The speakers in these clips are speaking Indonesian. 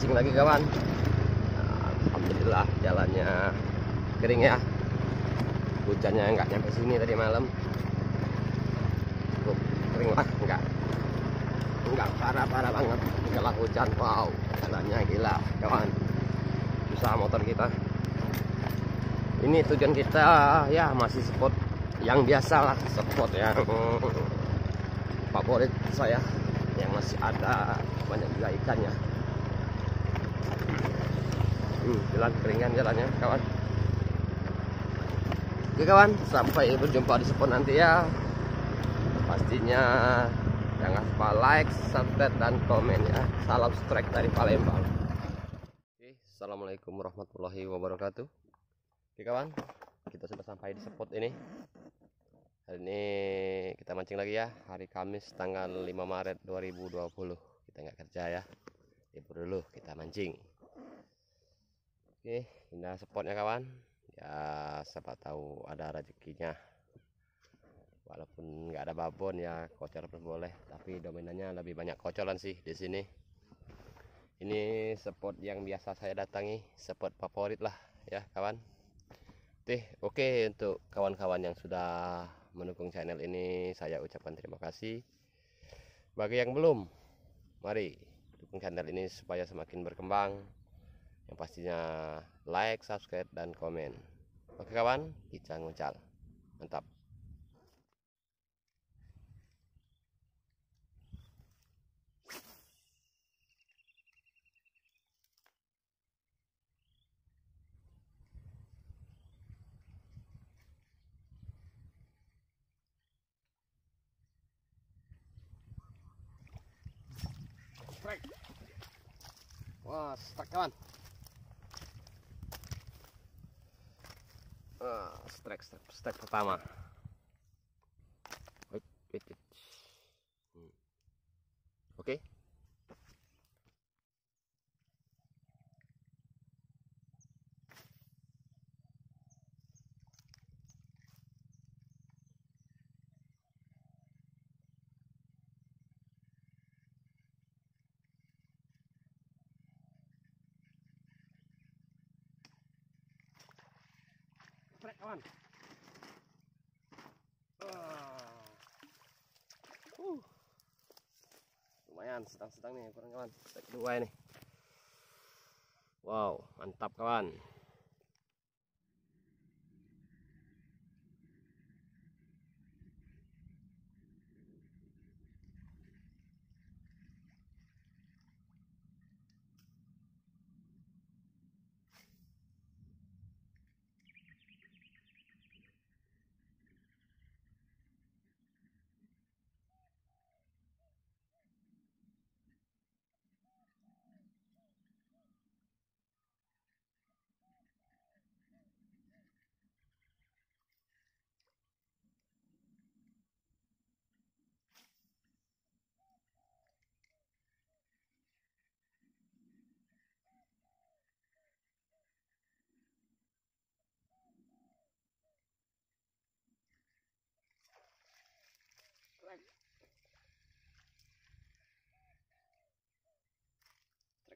mancing lagi kawan. Alhamdulillah jalannya kering ya. Hujannya nggak nyampe sini tadi malam. Cukup kering lah nggak. Nggak parah-parah banget. Kalau hujan wow. Jalannya gila kawan. Susah motor kita. Ini tujuan kita ya masih spot yang biasa lah spot yang favorit saya. Yang masih ada banyak juga ikannya hmm, jalan keringan jalannya kawan. Oke kawan sampai berjumpa di spot nanti ya. Pastinya jangan lupa like subscribe dan komen ya. Salam strike dari Palembang. Oke assalamualaikum warahmatullahi wabarakatuh. Oke kawan, kita sudah sampai di spot ini. Hari ini kita mancing lagi ya, hari Kamis tanggal 5 Maret 2020. Kita nggak kerja ya, libur dulu kita mancing. Oke, indah spotnya kawan. Ya, siapa tahu ada rezekinya. Walaupun nggak ada babon ya, kocor pun boleh. Tapi dominannya lebih banyak kocoran sih di sini. Ini spot yang biasa saya datangi, spot favorit lah ya kawan. Oke untuk kawan-kawan yang sudah mendukung channel ini saya ucapkan terima kasih. Bagi yang belum, mari dukung channel ini supaya semakin berkembang. Yang pastinya like, subscribe dan komen. Oke kawan, kita nguncal. Mantap. wah stuck kawan ah, strike strike strike pertama wait wait, wait. Hmm. oke okay. Strike kawan Ah. Uh. lumayan sedang-sedang nih kurang kawan strike kedua ini wow mantap kawan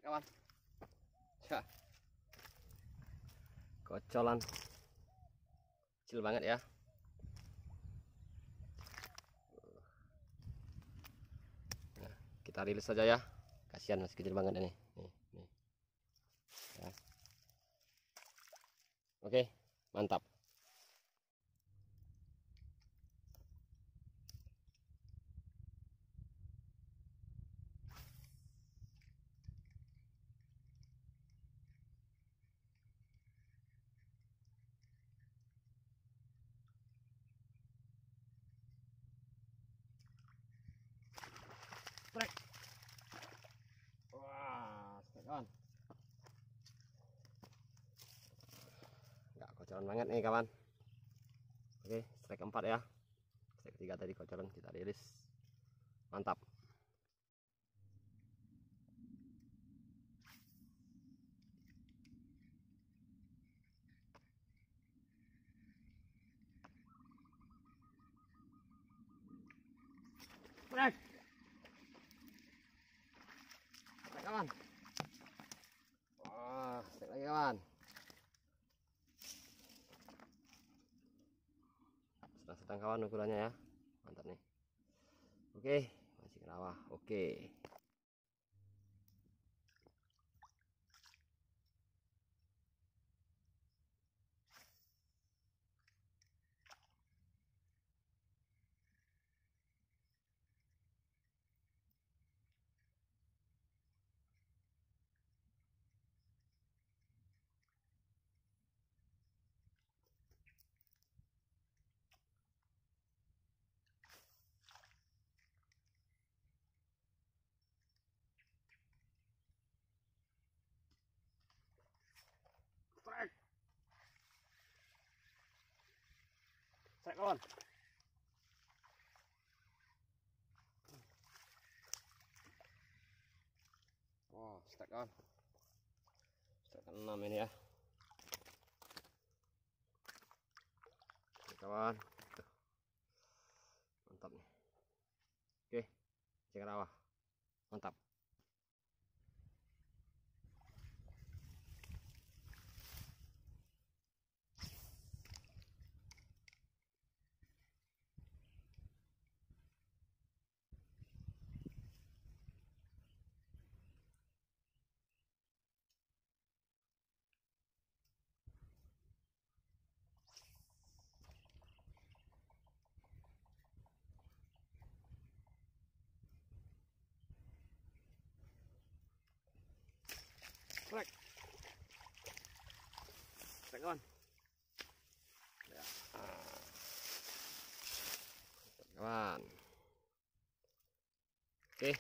kawan ya kocolan. Kecil banget ya. Nah, kita rilis saja ya. Kasihan masih kecil banget ini. Ya. oke mantap strike wah strike kawan nggak kocoran banget nih kawan. Oke strike keempat ya. Strike ketiga tadi kocoran kita rilis. Mantap. Strike. Strike kawan. Wah, strike lagi kawan. Sedang-sedang kawan ukurannya ya. Mantap nih. Oke, masih ke rawa. Oke. Strike. Strike kawan. Oh, strike kawan. Strike enam ini ya. Oke, kawan. Mantap nih. Oke, cek rawa. Mantap. Strike. Strike kawan. Ya. Ah. Mantap, kawan. Oke.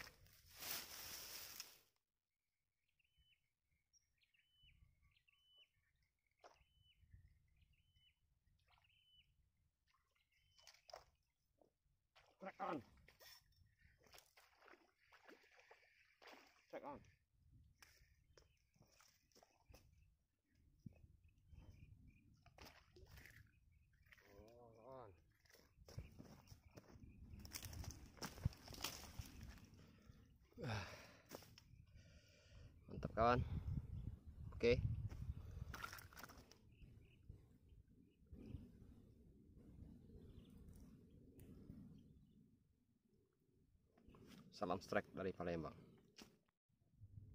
Strike kawan. Strike kawan. Oh, kawan. Ah. Mantap kawan. Oke. Salam strike dari Palembang.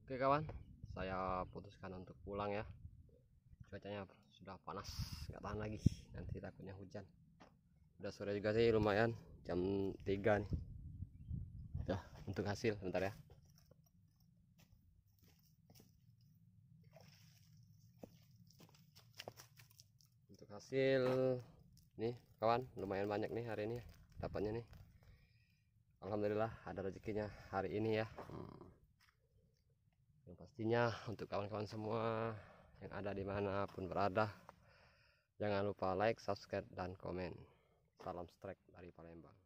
Oke kawan, saya putuskan untuk pulang ya. Cuacanya sudah panas, nggak tahan lagi. Nanti takutnya hujan. Udah sore juga sih lumayan, jam 3 nih. Udah untuk hasil bentar ya. Untuk hasil nih kawan, lumayan banyak nih hari ini ya, dapatnya nih. Alhamdulillah ada rezekinya hari ini ya. Hmm. Yang pastinya untuk kawan-kawan semua yang ada di mana pun berada, jangan lupa like, subscribe, dan komen. Salam strike dari Palembang.